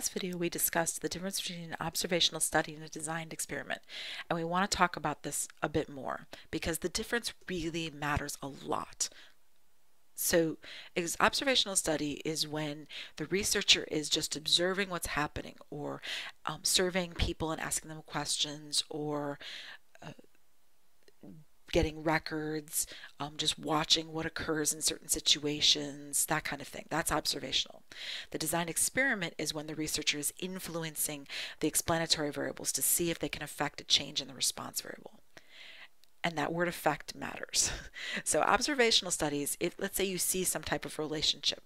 last video, we discussed the difference between an observational study and a designed experiment. And we want to talk about this a bit more because the difference really matters a lot. So, observational study is when the researcher is just observing what's happening or um, surveying people and asking them questions or uh, getting records, um, just watching what occurs in certain situations, that kind of thing. That's observational. The design experiment is when the researcher is influencing the explanatory variables to see if they can affect a change in the response variable. And that word effect matters. so observational studies, if let's say you see some type of relationship,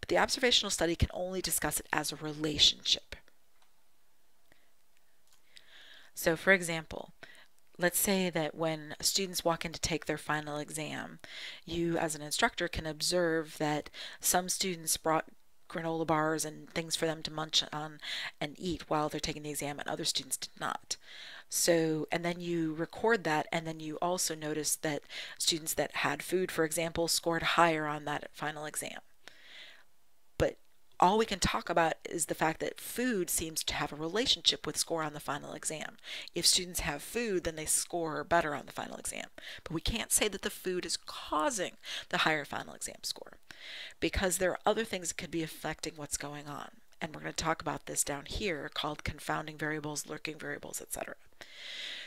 but the observational study can only discuss it as a relationship. So for example, let's say that when students walk in to take their final exam, you as an instructor can observe that some students brought granola bars and things for them to munch on and eat while they're taking the exam and other students did not. So, and then you record that, and then you also notice that students that had food, for example, scored higher on that final exam all we can talk about is the fact that food seems to have a relationship with score on the final exam. If students have food, then they score better on the final exam. But we can't say that the food is causing the higher final exam score because there are other things that could be affecting what's going on. And we're going to talk about this down here called confounding variables, lurking variables, etc.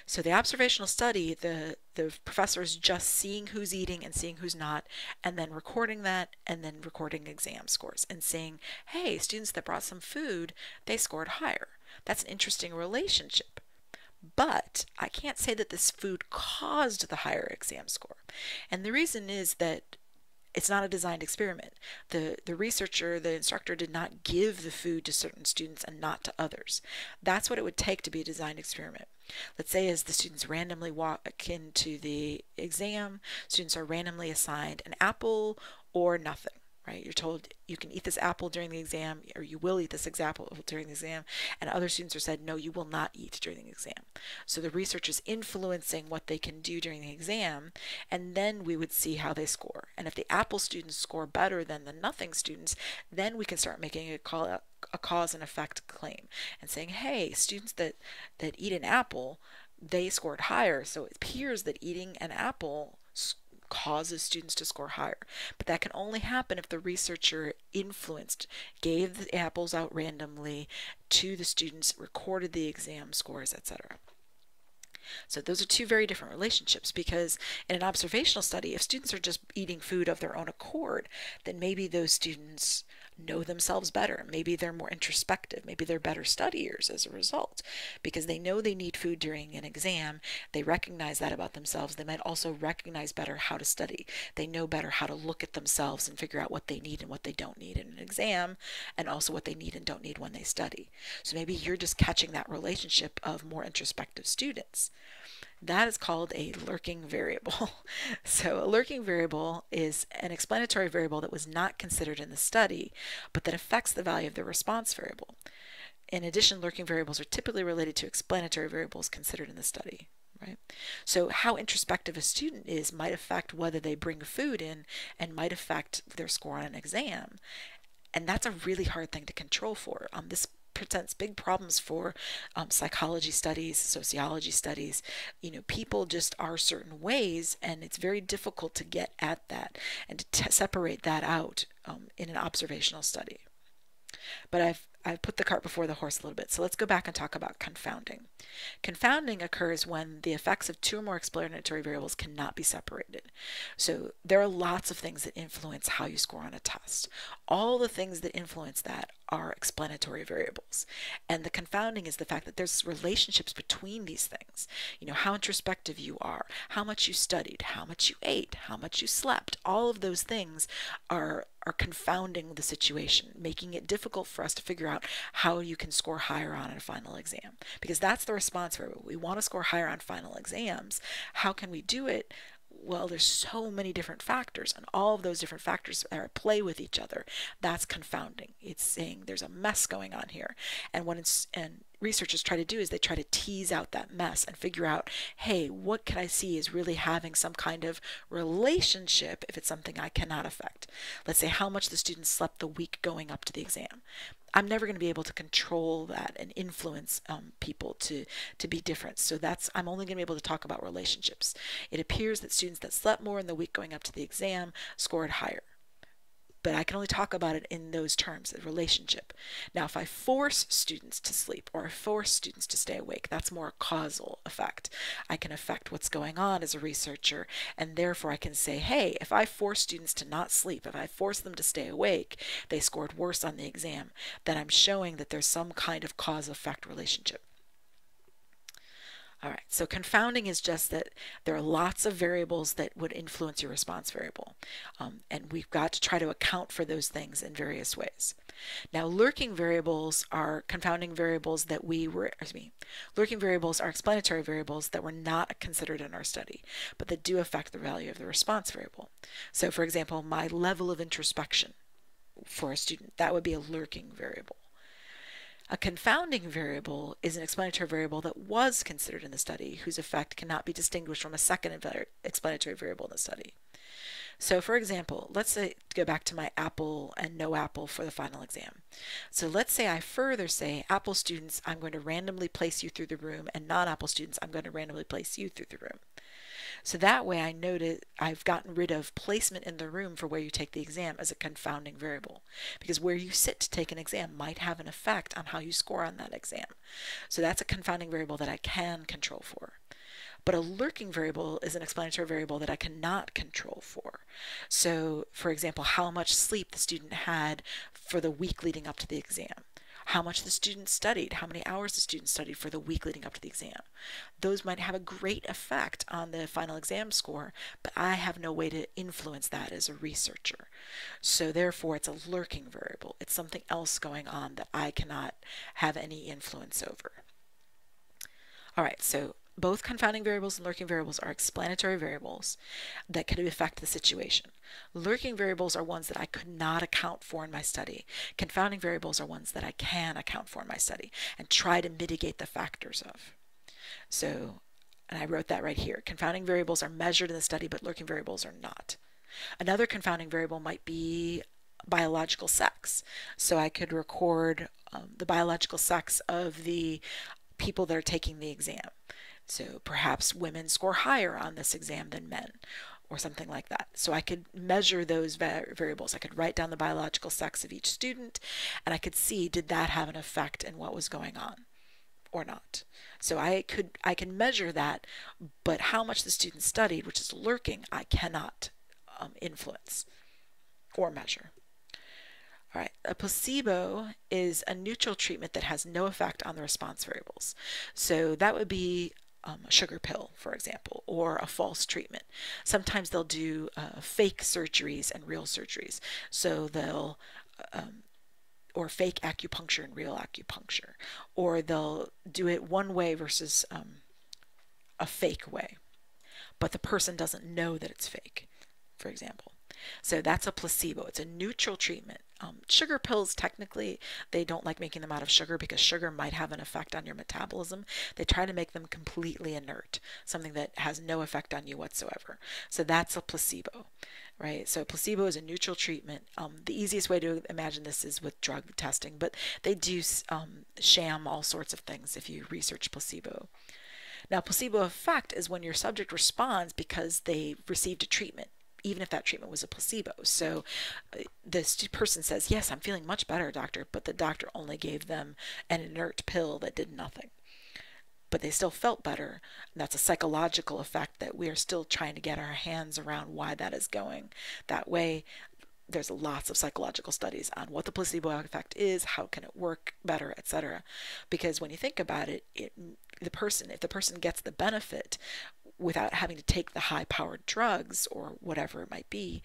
So the observational study, the, the professor is just seeing who's eating and seeing who's not, and then recording that, and then recording exam scores and saying, hey, students that brought some food, they scored higher. That's an interesting relationship. But I can't say that this food caused the higher exam score. And the reason is that it's not a designed experiment. The, the researcher, the instructor did not give the food to certain students and not to others. That's what it would take to be a designed experiment. Let's say as the students randomly walk into the exam, students are randomly assigned an apple or nothing right? You're told you can eat this apple during the exam, or you will eat this apple during the exam, and other students are said, no, you will not eat during the exam. So the research is influencing what they can do during the exam, and then we would see how they score. And if the apple students score better than the nothing students, then we can start making a call a cause and effect claim and saying, hey, students that that eat an apple, they scored higher. So it appears that eating an apple causes students to score higher. But that can only happen if the researcher influenced, gave the apples out randomly to the students, recorded the exam scores, etc. So those are two very different relationships because in an observational study, if students are just eating food of their own accord, then maybe those students know themselves better. Maybe they're more introspective. Maybe they're better studiers as a result because they know they need food during an exam. They recognize that about themselves. They might also recognize better how to study. They know better how to look at themselves and figure out what they need and what they don't need in an exam and also what they need and don't need when they study. So maybe you're just catching that relationship of more introspective students. That is called a lurking variable. so a lurking variable is an explanatory variable that was not considered in the study, but that affects the value of the response variable. In addition, lurking variables are typically related to explanatory variables considered in the study. Right? So how introspective a student is might affect whether they bring food in and might affect their score on an exam. And that's a really hard thing to control for. Um, this presents big problems for um, psychology studies, sociology studies. You know, people just are certain ways, and it's very difficult to get at that and to separate that out um, in an observational study. But I've I've put the cart before the horse a little bit. So let's go back and talk about confounding. Confounding occurs when the effects of two or more explanatory variables cannot be separated. So there are lots of things that influence how you score on a test. All the things that influence that are explanatory variables. And the confounding is the fact that there's relationships between these things. You know, how introspective you are, how much you studied, how much you ate, how much you slept. All of those things are are confounding the situation, making it difficult for us to figure out how you can score higher on a final exam. Because that's the response variable. We want to score higher on final exams. How can we do it? Well, there's so many different factors, and all of those different factors are at play with each other. That's confounding. It's saying there's a mess going on here, and what and researchers try to do is they try to tease out that mess and figure out, hey, what can I see is really having some kind of relationship if it's something I cannot affect. Let's say how much the student slept the week going up to the exam. I'm never going to be able to control that and influence um, people to to be different. So that's I'm only going to be able to talk about relationships. It appears that students that slept more in the week going up to the exam scored higher but I can only talk about it in those terms, a relationship. Now, if I force students to sleep or force students to stay awake, that's more a causal effect. I can affect what's going on as a researcher, and therefore I can say, hey, if I force students to not sleep, if I force them to stay awake, they scored worse on the exam, then I'm showing that there's some kind of cause effect relationship. All right, so confounding is just that there are lots of variables that would influence your response variable. Um, and we've got to try to account for those things in various ways. Now, lurking variables are confounding variables that we were, excuse me, lurking variables are explanatory variables that were not considered in our study, but that do affect the value of the response variable. So, for example, my level of introspection for a student, that would be a lurking variable. A confounding variable is an explanatory variable that was considered in the study whose effect cannot be distinguished from a second explanatory variable in the study. So for example, let's say, go back to my apple and no apple for the final exam. So let's say I further say apple students, I'm going to randomly place you through the room and non-apple students, I'm going to randomly place you through the room. So that way I that I've gotten rid of placement in the room for where you take the exam as a confounding variable. Because where you sit to take an exam might have an effect on how you score on that exam. So that's a confounding variable that I can control for. But a lurking variable is an explanatory variable that I cannot control for. So, for example, how much sleep the student had for the week leading up to the exam how much the student studied, how many hours the student studied for the week leading up to the exam. Those might have a great effect on the final exam score, but I have no way to influence that as a researcher. So therefore, it's a lurking variable. It's something else going on that I cannot have any influence over. All right, so both confounding variables and lurking variables are explanatory variables that could affect the situation. Lurking variables are ones that I could not account for in my study. Confounding variables are ones that I can account for in my study and try to mitigate the factors of. So, and I wrote that right here. Confounding variables are measured in the study, but lurking variables are not. Another confounding variable might be biological sex. So I could record um, the biological sex of the people that are taking the exam. So perhaps women score higher on this exam than men or something like that. So I could measure those variables. I could write down the biological sex of each student and I could see did that have an effect in what was going on or not. So I could I can measure that, but how much the student studied, which is lurking, I cannot um, influence or measure. All right, a placebo is a neutral treatment that has no effect on the response variables. So that would be um, a sugar pill, for example, or a false treatment. Sometimes they'll do uh, fake surgeries and real surgeries. So they'll, um, or fake acupuncture and real acupuncture, or they'll do it one way versus um, a fake way, but the person doesn't know that it's fake, for example. So that's a placebo. It's a neutral treatment. Um, sugar pills, technically, they don't like making them out of sugar because sugar might have an effect on your metabolism. They try to make them completely inert, something that has no effect on you whatsoever. So that's a placebo, right? So placebo is a neutral treatment. Um, the easiest way to imagine this is with drug testing, but they do um, sham all sorts of things if you research placebo. Now, placebo effect is when your subject responds because they received a treatment even if that treatment was a placebo. So uh, this person says, Yes, I'm feeling much better, doctor, but the doctor only gave them an inert pill that did nothing. But they still felt better. And that's a psychological effect that we are still trying to get our hands around why that is going that way. There's lots of psychological studies on what the placebo effect is, how can it work better, etc. Because when you think about it, it the person, if the person gets the benefit without having to take the high powered drugs or whatever it might be,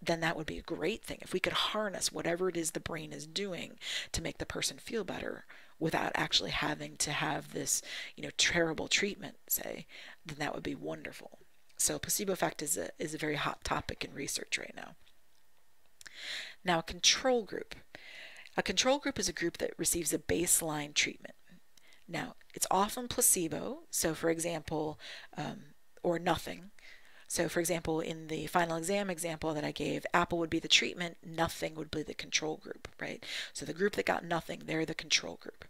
then that would be a great thing. If we could harness whatever it is the brain is doing to make the person feel better without actually having to have this, you know, terrible treatment, say, then that would be wonderful. So placebo effect is a, is a very hot topic in research right now. Now, a control group. A control group is a group that receives a baseline treatment. Now, it's often placebo, so for example, um, or nothing. So for example, in the final exam example that I gave, apple would be the treatment, nothing would be the control group, right? So the group that got nothing, they're the control group.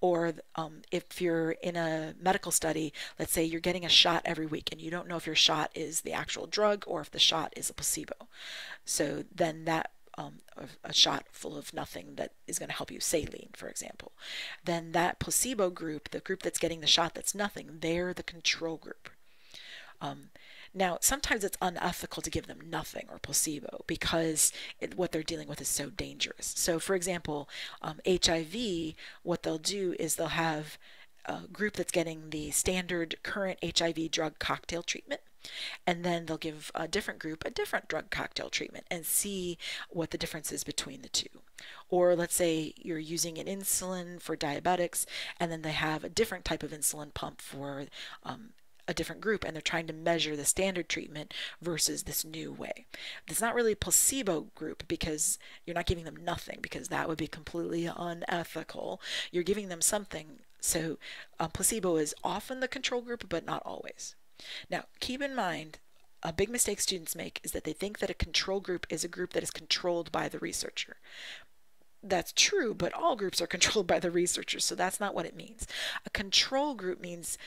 Or um, if you're in a medical study, let's say you're getting a shot every week and you don't know if your shot is the actual drug or if the shot is a placebo. So then that um, a, shot full of nothing that is going to help you, saline, for example, then that placebo group, the group that's getting the shot that's nothing, they're the control group. Um, now, sometimes it's unethical to give them nothing or placebo because it, what they're dealing with is so dangerous. So, for example, um, HIV, what they'll do is they'll have a group that's getting the standard current HIV drug cocktail treatment. And then they'll give a different group a different drug cocktail treatment and see what the difference is between the two. Or let's say you're using an insulin for diabetics, and then they have a different type of insulin pump for um, a different group and they're trying to measure the standard treatment versus this new way. It's not really a placebo group because you're not giving them nothing because that would be completely unethical. You're giving them something. So um, placebo is often the control group, but not always. Now, keep in mind, a big mistake students make is that they think that a control group is a group that is controlled by the researcher that's true, but all groups are controlled by the researchers, so that's not what it means. A control group means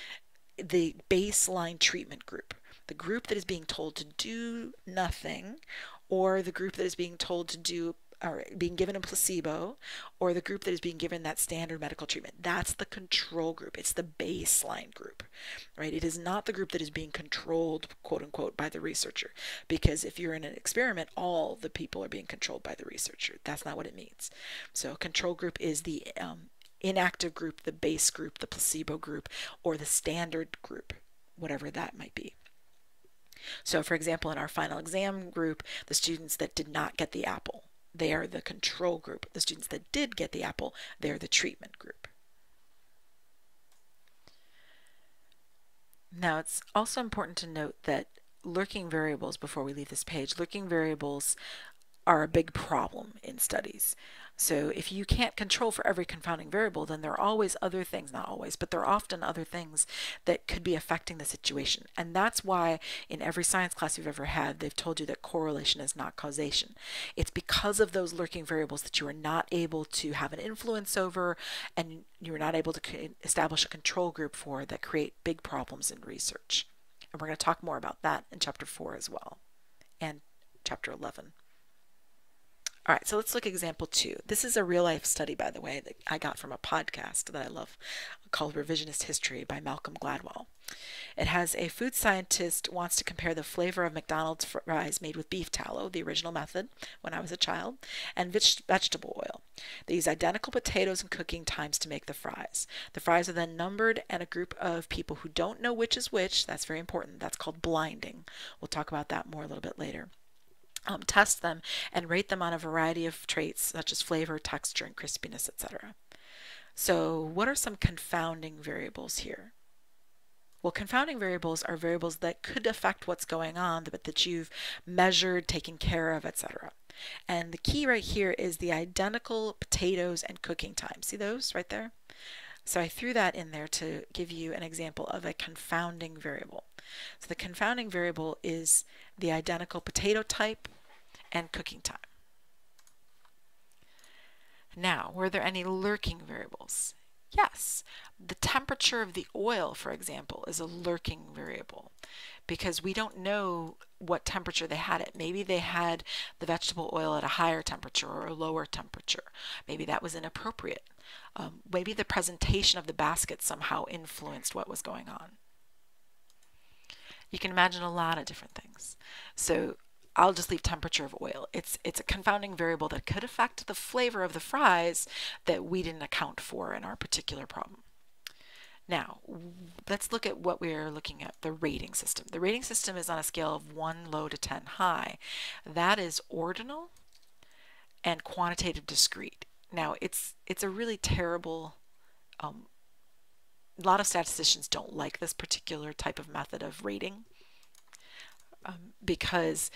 the baseline treatment group, the group that is being told to do nothing, or the group that is being told to do or being given a placebo, or the group that is being given that standard medical treatment. That's the control group. It's the baseline group, right? It is not the group that is being controlled, quote unquote, by the researcher. Because if you're in an experiment, all the people are being controlled by the researcher. That's not what it means. So, control group is the um, inactive group, the base group, the placebo group, or the standard group, whatever that might be. So, for example, in our final exam group, the students that did not get the apple, they are the control group. The students that did get the apple, they're the treatment group. Now, it's also important to note that lurking variables, before we leave this page, lurking variables are a big problem in studies. So if you can't control for every confounding variable, then there are always other things, not always, but there are often other things that could be affecting the situation. And that's why in every science class you've ever had, they've told you that correlation is not causation. It's because of those lurking variables that you are not able to have an influence over and you're not able to establish a control group for that create big problems in research. And we're going to talk more about that in chapter 4 as well and chapter 11. All right, so let's look at example two. This is a real life study, by the way, that I got from a podcast that I love called Revisionist History by Malcolm Gladwell. It has a food scientist wants to compare the flavor of McDonald's fries made with beef tallow, the original method when I was a child, and vegetable oil. They use identical potatoes and cooking times to make the fries. The fries are then numbered, and a group of people who don't know which is which, that's very important, that's called blinding. We'll talk about that more a little bit later um, test them and rate them on a variety of traits such as flavor, texture, and crispiness, etc. So what are some confounding variables here? Well, confounding variables are variables that could affect what's going on, but that you've measured, taken care of, etc. And the key right here is the identical potatoes and cooking time. See those right there? So I threw that in there to give you an example of a confounding variable. So the confounding variable is the identical potato type and cooking time. Now, were there any lurking variables? Yes. The temperature of the oil, for example, is a lurking variable because we don't know what temperature they had it. Maybe they had the vegetable oil at a higher temperature or a lower temperature. Maybe that was inappropriate. Um, maybe the presentation of the basket somehow influenced what was going on. You can imagine a lot of different things. So I'll just leave temperature of oil. It's it's a confounding variable that could affect the flavor of the fries that we didn't account for in our particular problem. Now, let's look at what we're looking at, the rating system. The rating system is on a scale of 1 low to 10 high. That is ordinal and quantitative discrete. Now, it's it's a really terrible um, a lot of statisticians don't like this particular type of method of rating um, because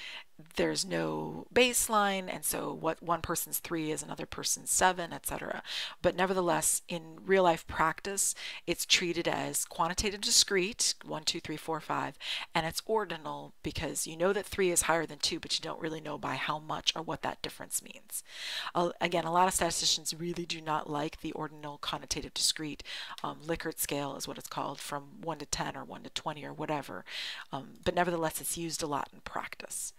there's no baseline and so what one person's three is another person's seven etc but nevertheless in real life practice it's treated as quantitative discrete one two three four five and it's ordinal because you know that three is higher than two but you don't really know by how much or what that difference means. Uh, again a lot of statisticians really do not like the ordinal quantitative discrete um, likert scale is what it's called from 1 to 10 or 1 to 20 or whatever. Um, but nevertheless it's used a lot in practice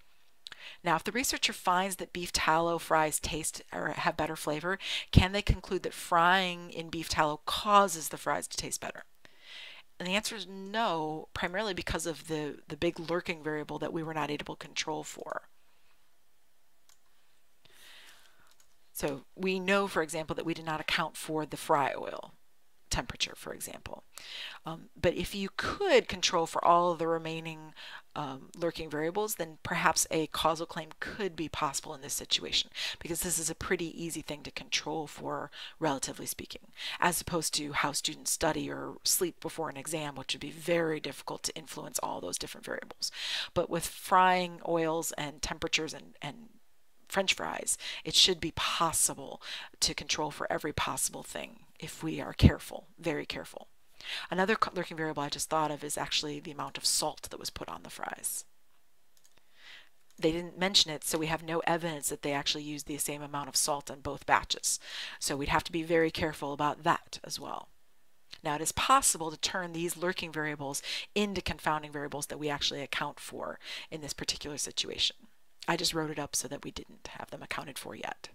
now, if the researcher finds that beef tallow fries taste or have better flavor, can they conclude that frying in beef tallow causes the fries to taste better? And the answer is no, primarily because of the, the big lurking variable that we were not able to control for. So we know, for example, that we did not account for the fry oil temperature, for example. Um, but if you could control for all of the remaining um, lurking variables, then perhaps a causal claim could be possible in this situation because this is a pretty easy thing to control for, relatively speaking, as opposed to how students study or sleep before an exam, which would be very difficult to influence all those different variables. But with frying oils and temperatures and, and french fries, it should be possible to control for every possible thing if we are careful, very careful. Another lurking variable I just thought of is actually the amount of salt that was put on the fries. They didn't mention it, so we have no evidence that they actually used the same amount of salt in both batches. So we'd have to be very careful about that as well. Now it is possible to turn these lurking variables into confounding variables that we actually account for in this particular situation. I just wrote it up so that we didn't have them accounted for yet.